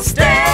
Stand.